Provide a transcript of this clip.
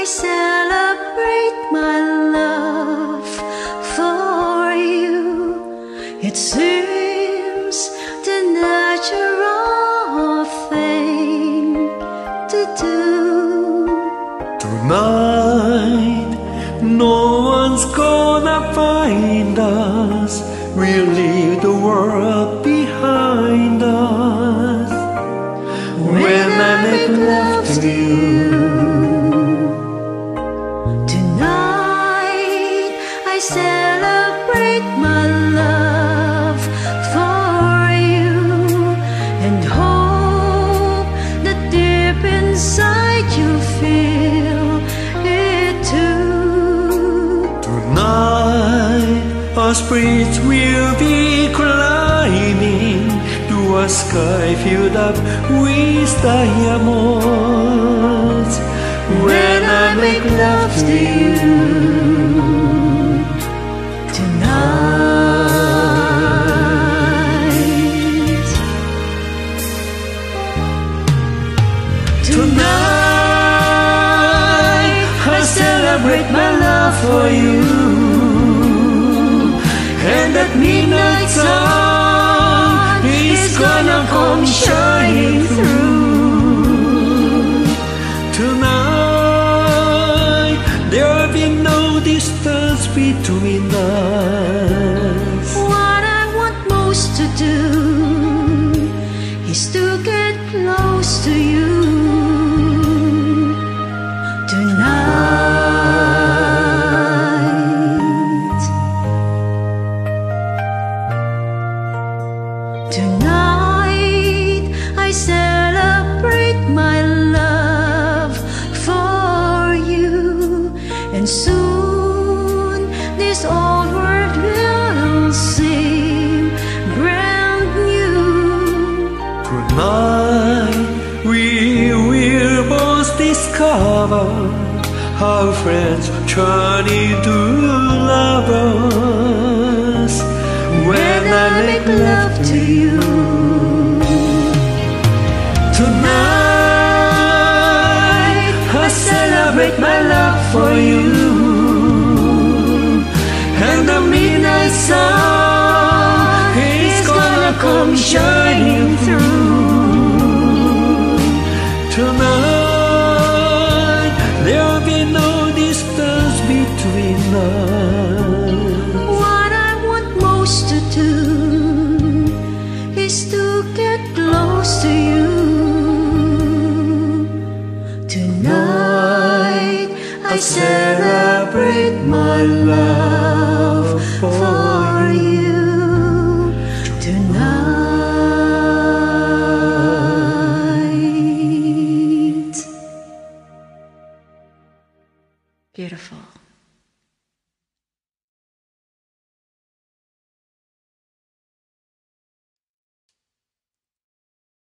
I celebrate my love for you. It seems the natural thing to do. Tonight, no one's gonna find us. We'll leave the world. Our spirits will be climbing to a sky filled up with diamonds. When I make love to you tonight. Tonight, I celebrate my love for you. And that midnight sun is gonna come shining through. Tonight, there'll be no distance between us. Discover how friends turn into lovers when I make love to you. Tonight I celebrate my love for you and the midnight sun is gonna come shining through. Tonight I celebrate my love for you. Tonight. Beautiful.